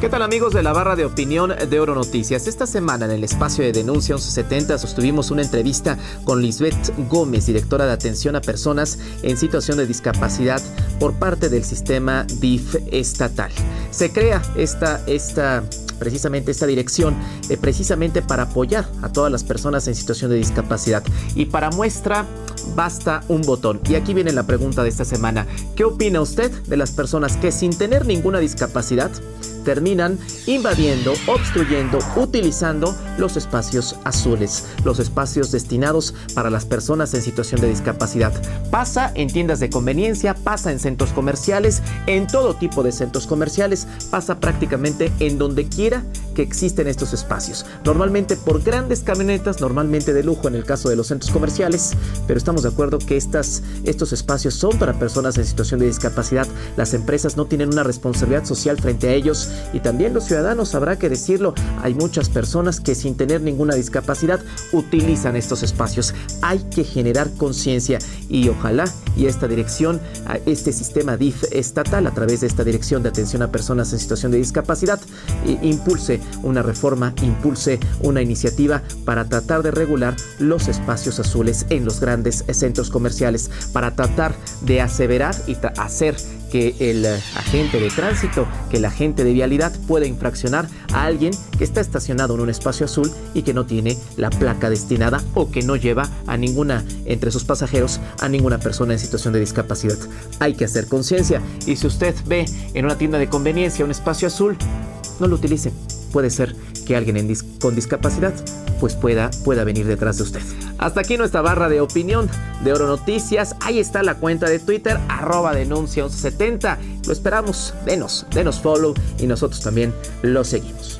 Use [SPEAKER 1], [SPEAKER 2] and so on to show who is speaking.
[SPEAKER 1] ¿Qué tal amigos de la barra de opinión de Oro Noticias? Esta semana en el espacio de denuncia 1170 sostuvimos una entrevista con Lisbeth Gómez, directora de atención a personas en situación de discapacidad por parte del sistema DIF estatal. Se crea esta, esta precisamente esta dirección, eh, precisamente para apoyar a todas las personas en situación de discapacidad. Y para muestra, basta un botón. Y aquí viene la pregunta de esta semana. ¿Qué opina usted de las personas que sin tener ninguna discapacidad terminan invadiendo, obstruyendo, utilizando los espacios azules, los espacios destinados para las personas en situación de discapacidad. Pasa en tiendas de conveniencia, pasa en centros comerciales, en todo tipo de centros comerciales, pasa prácticamente en donde quiera existen estos espacios. Normalmente por grandes camionetas, normalmente de lujo en el caso de los centros comerciales, pero estamos de acuerdo que estas, estos espacios son para personas en situación de discapacidad. Las empresas no tienen una responsabilidad social frente a ellos y también los ciudadanos, habrá que decirlo, hay muchas personas que sin tener ninguna discapacidad utilizan estos espacios. Hay que generar conciencia y ojalá y esta dirección, este sistema DIF estatal a través de esta dirección de atención a personas en situación de discapacidad, impulse una reforma, impulse una iniciativa para tratar de regular los espacios azules en los grandes centros comerciales, para tratar de aseverar y hacer que el agente de tránsito, que el agente de vialidad pueda infraccionar a alguien que está estacionado en un espacio azul y que no tiene la placa destinada o que no lleva a ninguna entre sus pasajeros a ninguna persona en situación de discapacidad. Hay que hacer conciencia y si usted ve en una tienda de conveniencia un espacio azul, no lo utilice. Puede ser que alguien con discapacidad pues pueda, pueda venir detrás de usted. Hasta aquí nuestra barra de opinión de Oro Noticias. Ahí está la cuenta de Twitter, arroba denuncia 1170. Lo esperamos, denos, denos follow y nosotros también lo seguimos.